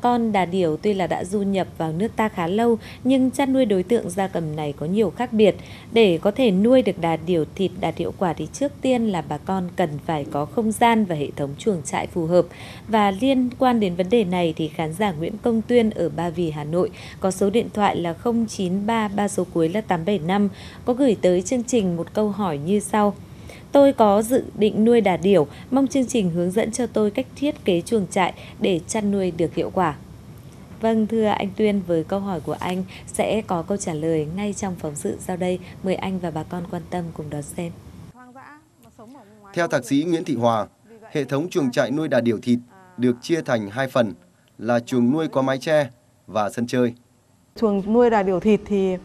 Con đà điểu tuy là đã du nhập vào nước ta khá lâu, nhưng chăn nuôi đối tượng gia cầm này có nhiều khác biệt. Để có thể nuôi được đà điểu thịt đạt hiệu quả thì trước tiên là bà con cần phải có không gian và hệ thống chuồng trại phù hợp. Và liên quan đến vấn đề này thì khán giả Nguyễn Công Tuyên ở Ba Vì, Hà Nội có số điện thoại là 093 ba số cuối là 875 có gửi tới chương trình một câu hỏi như sau. Tôi có dự định nuôi đà điểu, mong chương trình hướng dẫn cho tôi cách thiết kế chuồng trại để chăn nuôi được hiệu quả. Vâng, thưa anh Tuyên, với câu hỏi của anh sẽ có câu trả lời ngay trong phóng sự sau đây. Mời anh và bà con quan tâm cùng đón xem. Theo thạc sĩ Nguyễn Thị Hòa, hệ thống chuồng trại nuôi đà điểu thịt được chia thành hai phần là chuồng nuôi có mái che và sân chơi. Chuồng nuôi đà điểu thịt thì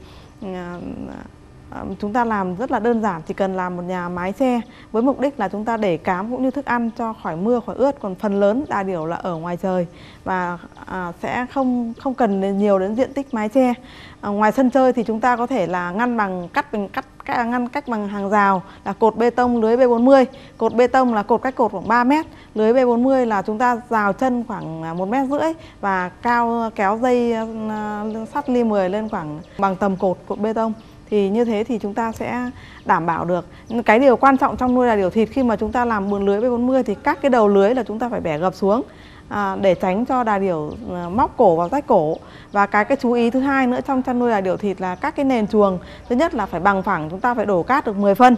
chúng ta làm rất là đơn giản chỉ cần làm một nhà mái che với mục đích là chúng ta để cám cũng như thức ăn cho khỏi mưa khỏi ướt. Còn phần lớn đà điểu là ở ngoài trời và à, sẽ không không cần nhiều đến diện tích mái che. À, ngoài sân chơi thì chúng ta có thể là ngăn bằng cắt bằng cắt à, ngăn cách bằng hàng rào là cột bê tông lưới B40 cột bê tông là cột cách cột khoảng 3 mét lưới B40 là chúng ta rào chân khoảng à, một mét rưỡi và cao kéo dây à, sắt ly 10 lên khoảng bằng tầm cột cột bê tông thì như thế thì chúng ta sẽ đảm bảo được. Cái điều quan trọng trong nuôi là điều thịt. Khi mà chúng ta làm buồng lưới B40 thì các cái đầu lưới là chúng ta phải bẻ gập xuống à, để tránh cho đà điểu à, móc cổ vào rách cổ. Và cái cái chú ý thứ hai nữa trong chăn nuôi đà điểu thịt là các cái nền chuồng. Thứ nhất là phải bằng phẳng chúng ta phải đổ cát được 10 phân.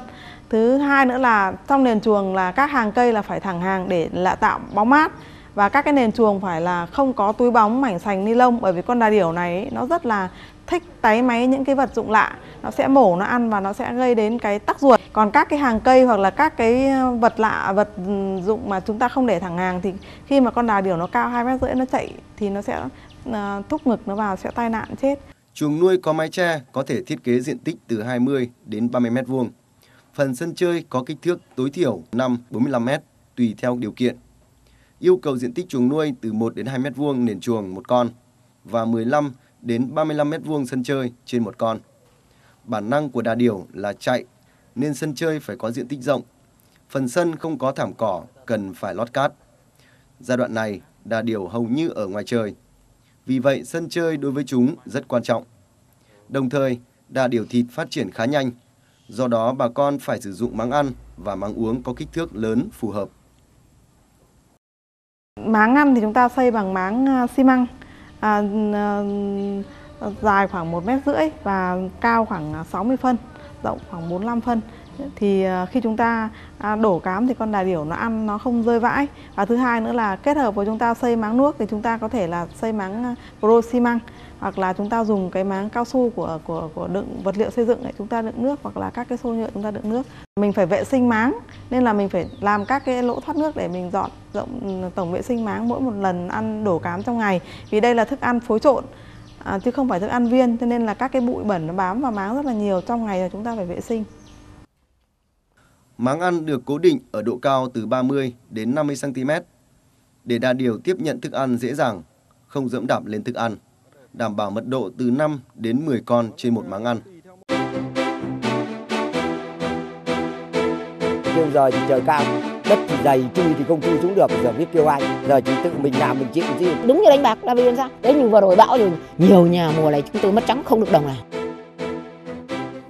Thứ hai nữa là trong nền chuồng là các hàng cây là phải thẳng hàng để là tạo bóng mát. Và các cái nền chuồng phải là không có túi bóng mảnh sành ni lông bởi vì con đà điểu này nó rất là thích táy máy những cái vật dụng lạ, nó sẽ mổ, nó ăn và nó sẽ gây đến cái tắc ruột. Còn các cái hàng cây hoặc là các cái ờ, vật lạ, vật ừ, dụng mà chúng ta không để thẳng hàng thì khi mà con đà điểu nó cao hai mét rưỡi nó chạy thì nó sẽ ờ, thúc ngực nó vào, sẽ tai nạn chết. Chuồng nuôi có mái che có thể thiết kế diện tích từ 20 đến 30 mét vuông. Phần sân chơi có kích thước tối thiểu 5 45 mét, tùy theo điều kiện. Yêu cầu diện tích chuồng nuôi từ 1 đến 2 mét vuông nền chuồng một con và 15 đến 35 mét vuông sân chơi trên một con. Bản năng của đà điểu là chạy, nên sân chơi phải có diện tích rộng. Phần sân không có thảm cỏ, cần phải lót cát. Giai đoạn này, đà điểu hầu như ở ngoài trời. Vì vậy, sân chơi đối với chúng rất quan trọng. Đồng thời, đà điểu thịt phát triển khá nhanh. Do đó, bà con phải sử dụng máng ăn và máng uống có kích thước lớn phù hợp. Máng ăn thì chúng ta xây bằng máng à, xi măng à, à, dài khoảng 1 mét rưỡi và cao khoảng à, 60 phân, rộng khoảng 45 phân thì ờ, khi chúng ta à, đổ cám thì con đà điểu nó ăn nó không rơi vãi. Và thứ hai nữa là kết hợp với chúng ta xây máng nước thì chúng ta có thể là xây máng ờ, pro xi măng hoặc là chúng ta dùng cái máng cao su của của của đựng vật liệu xây dựng để chúng ta đựng nước hoặc là các cái xô nhựa chúng ta đựng nước. Mình phải vệ sinh máng nên là mình phải làm các cái lỗ thoát nước để mình dọn rộng ừ, tổng vệ sinh máng mỗi một lần ăn đổ cám trong ngày. Vì đây là thức ăn phối trộn à, chứ không phải thức ăn viên cho nên là các cái bụi bẩn nó bám vào máng rất là nhiều trong ngày là chúng ta phải vệ sinh. Máng ăn được cố định ở độ cao từ 30 đến 50 cm để đà điểu tiếp nhận thức ăn dễ dàng, không dẫm đạp lên thức ăn đảm bảo mật độ từ 5 đến 10 con trên một máng ăn. Nhưng giờ thì trời cao, đất thì dày, chui thì không chui xuống được, giờ biết kêu ai. Giờ chỉ tự mình làm mình chịu chứ. Đúng như đánh bạc là vì làm sao? Đấy như vừa rồi bão rồi, nhiều nhà mùa này chúng tôi mất trắng không được đồng nào.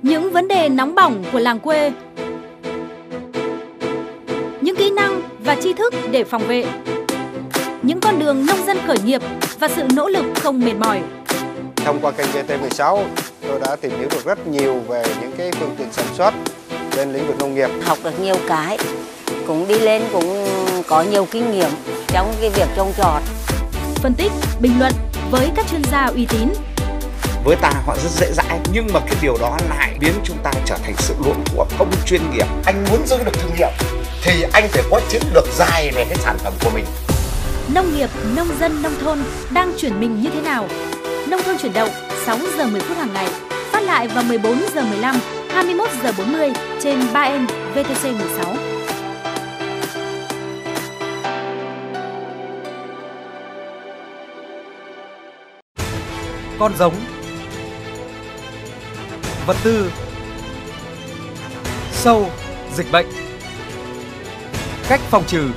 Những vấn đề nóng bỏng của làng quê Những kỹ năng và tri thức để phòng vệ Những con đường nông dân khởi nghiệp và sự nỗ lực không mệt mỏi. Thông qua kênh VT16, tôi đã tìm hiểu được rất nhiều về những cái phương tiện sản xuất trên lĩnh vực nông nghiệp. Học được nhiều cái, cũng đi lên cũng có nhiều kinh nghiệm trong cái việc trồng trọt. Phân tích, bình luận với các chuyên gia uy tín. Với ta họ rất dễ dãi, nhưng mà cái điều đó lại biến chúng ta trở thành sự luống thuốc không chuyên nghiệp. Anh muốn giữ được thương hiệu thì anh phải có chiến lược dài về cái sản phẩm của mình nông nghiệp, nông dân, nông thôn đang chuyển mình như thế nào. Nông thôn chuyển động 6 giờ 10 phút hàng ngày, phát lại vào 14 giờ 15, 21 giờ 40 trên 3N VTC 16. Con giống Vật tư Sâu, dịch bệnh Cách phòng trừ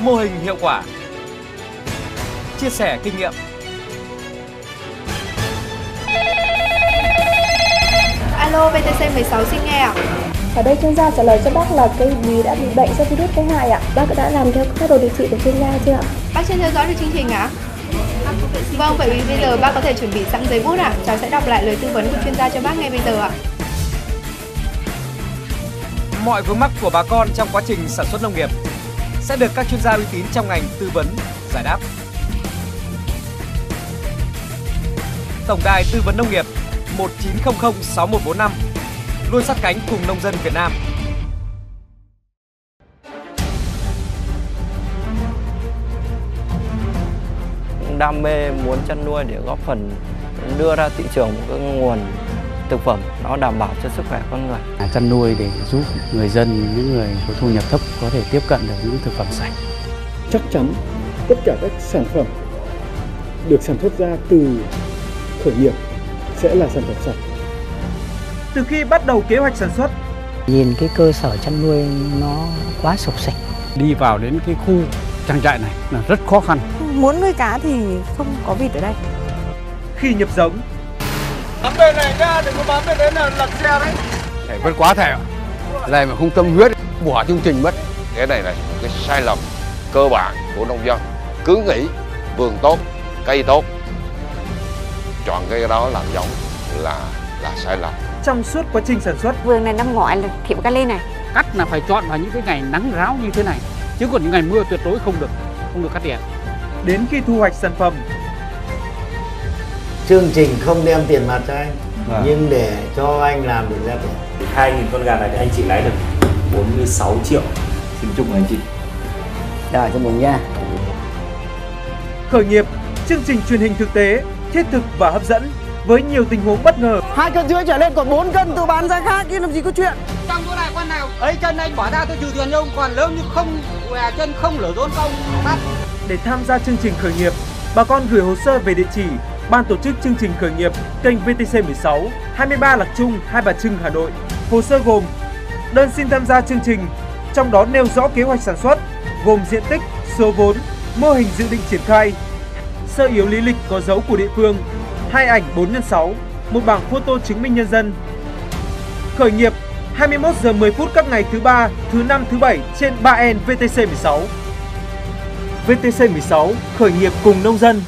mô hình hiệu quả chia sẻ kinh nghiệm. Alo, VTC 16 xin nghe ạ. Ở đây chuyên gia trả lời cho bác là cây bí đã bị bệnh do virus cái hại ạ. Bác đã làm theo các đồ điều trị của chuyên gia chưa ạ? Bác chưa theo dõi được chương trình ạ? Vâng, vậy vì bây giờ bác có thể chuẩn bị sẵn giấy bút ạ. Cháu sẽ đọc lại lời tư vấn của chuyên gia cho bác ngay bây giờ ạ. Mọi vướng mắc của bà con trong quá trình sản xuất nông nghiệp sẽ được các chuyên gia uy tín trong ngành tư vấn, giải đáp. Tổng đài tư vấn nông nghiệp 1900 6145 luôn sát cánh cùng nông dân Việt Nam. đam mê muốn chăn nuôi để góp phần đưa ra thị trường một cái nguồn thực phẩm nó đảm bảo cho sức khỏe con người. À, chăn nuôi để giúp người dân, những người có thu nhập thấp có thể tiếp cận được những thực phẩm sạch. Chắc chắn tất cả các sản phẩm được sản xuất ra từ khởi nghiệp sẽ là sản phẩm sạch. Từ khi bắt đầu kế hoạch sản xuất, Nhìn cái cơ sở chăn nuôi nó quá sộc sạch. Đi vào đến cái khu trang trại này là rất khó khăn. Muốn nuôi cá thì không có vịt ở đây. khi nhập giống, Bám bên này ra, đừng có bám bên đấy là lật xe đấy. Thầy vẫn quá thầy ạ. Này mà không tâm huyết, bỏ chương trình mất. Cái này là cái sai lầm cơ bản của nông dân. Cứ nghĩ vườn tốt, cây tốt, chọn cái đó làm giống là là sai lầm. trong suốt quá trình sản xuất, Vườn này năm ngoái là thiệu ca lên này. Cắt là phải chọn vào những cái ngày nắng ráo như thế này. Chứ còn những ngày mưa tuyệt đối không được, không được cắt tỉa. đến khi thu hoạch sản phẩm, chương trình không đem tiền mặt cho anh Vâng. nhưng để cho anh làm được ra tiền 2.000 con gà này thì anh chị lãi được 46 triệu. Xin chúc mừng anh chị. Rồi chúc mừng nha. khởi nghiệp, chương trình truyền hình thực tế, thiết thực và hấp dẫn với nhiều tình huống bất ngờ. hai cân rưỡi trở lên còn 4 cân tôi bán ra khác kia làm gì có chuyện trong chỗ này con nào ấy chân anh bỏ ra tôi trừ tiền ông còn lớn như không què chân không lở rốn không bắt Để tham gia chương trình khởi nghiệp, bà con gửi hồ sơ về địa chỉ Ban tổ chức chương trình khởi nghiệp kênh VTC 16, 23 Lạc Trung, Hai Bà Trưng, Hà Nội. Hồ sơ gồm đơn xin tham gia chương trình, trong đó nêu rõ kế hoạch sản xuất, gồm diện tích, số vốn, mô hình dự định triển khai, sơ yếu lý lịch có dấu của địa phương, hai ảnh 4x6, một bảng photo chứng minh nhân dân. Khởi nghiệp 21 giờ 10 phút các ngày thứ ba, thứ năm, thứ bảy trên 3N VTC 16. VTC 16 khởi nghiệp cùng nông dân